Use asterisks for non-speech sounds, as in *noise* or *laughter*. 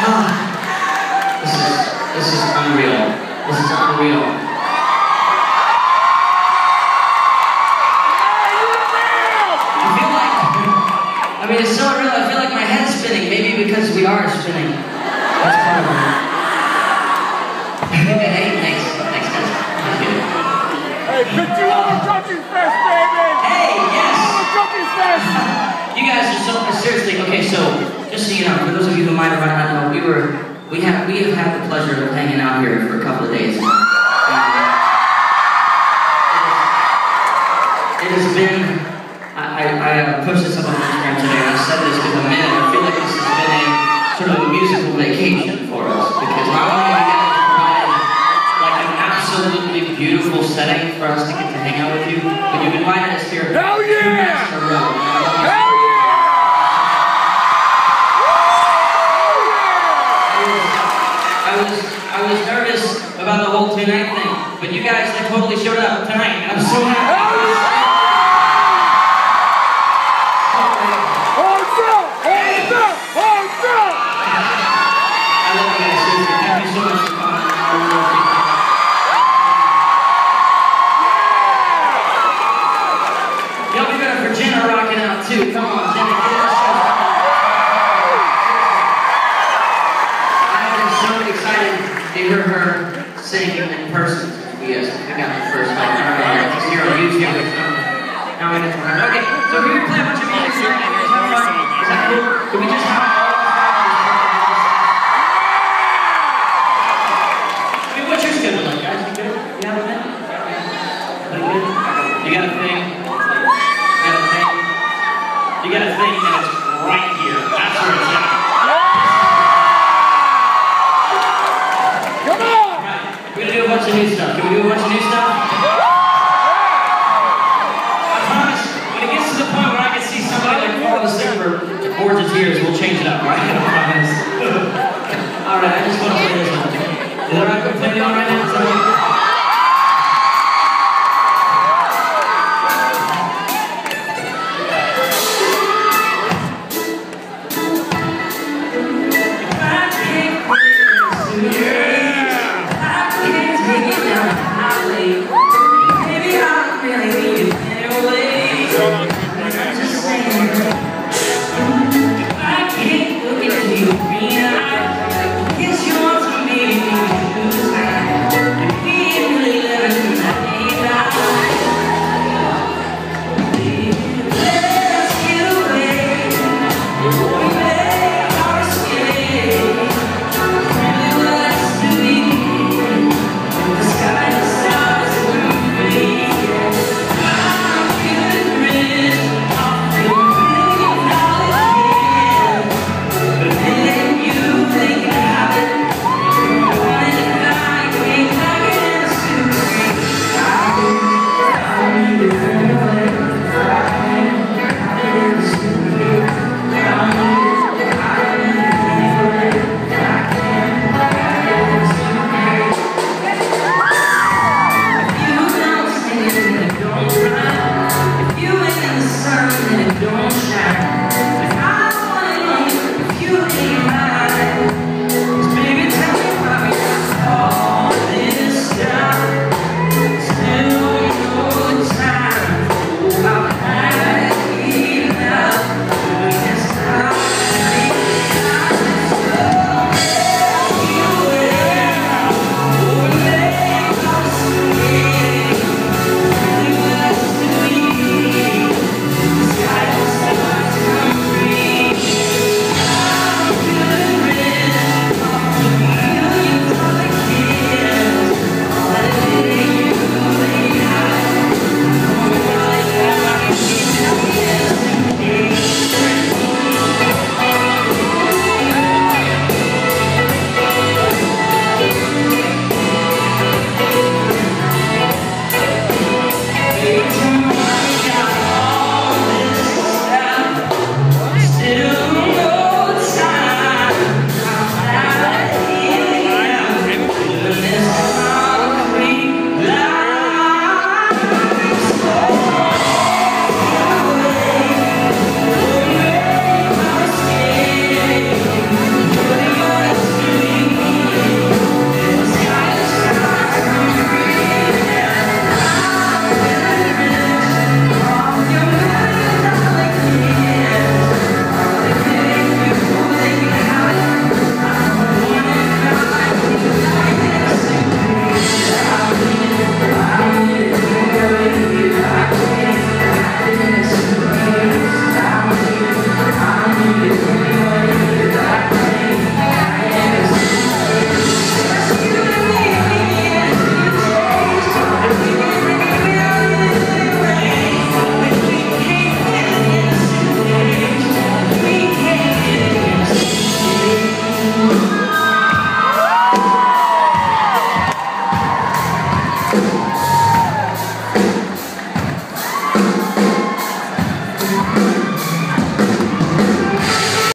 This is this is unreal. This is unreal. I feel like I mean it's so unreal. I feel like my head's spinning. Maybe because we are spinning. That's part of it. hey, thanks, thanks guys. Thank hey, good guys are so seriously okay. So, just so you know, for those of you who might or might not know, we were we have we have had the pleasure of hanging out here for a couple of days. And, uh, It has been. I, I, I uh, posted this up on Instagram today, I said this excited to hear her sing in person. We uh, I got the first like I don't know, just here on YouTube. Now I get to. Okay, so we're gonna play a bunch of music here. and just have fun. Is that cool? Can we just have all the? I mean, what's your schedule like, guys? You good? You have a good? You got a thing? You got a thing? You got a thing and it's we of new stuff? I promise, when it gets to the point where I can see somebody like fall asleep or boards of tears, we'll change it up, right? *laughs* I promise. Alright, I just want to play this one. Is that right? Can we play right now?